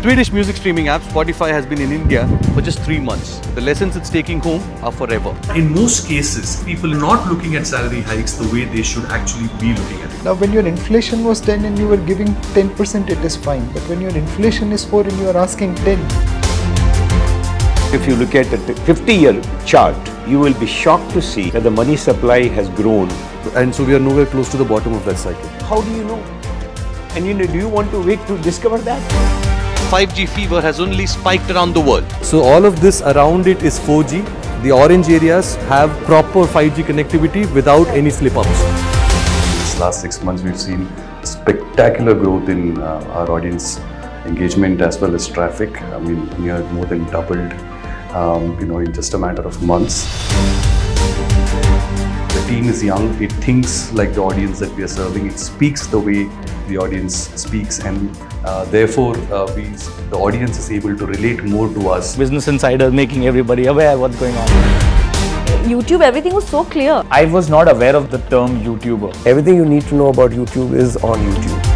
Swedish music streaming app Spotify has been in India for just three months. The lessons it's taking home are forever. In most cases, people are not looking at salary hikes the way they should actually be looking at it. Now, when your inflation was 10 and you were giving 10%, it is fine. But when your inflation is 4 and you are asking 10, If you look at the 50 year chart, you will be shocked to see that the money supply has grown. And so we are nowhere close to the bottom of that cycle. How do you know? And you know, do you want to wait to discover that? 5G fever has only spiked around the world. So all of this around it is 4G. The orange areas have proper 5G connectivity without any slip-ups. This last six months, we've seen spectacular growth in uh, our audience engagement as well as traffic. I mean, near more than doubled, um, you know, in just a matter of months. The team is young. It thinks like the audience that we are serving. It speaks the way the audience speaks, and uh, therefore, uh, we, the audience is able to relate more to us. Business Insider making everybody aware what's going on. YouTube, everything was so clear. I was not aware of the term YouTuber. Everything you need to know about YouTube is on YouTube.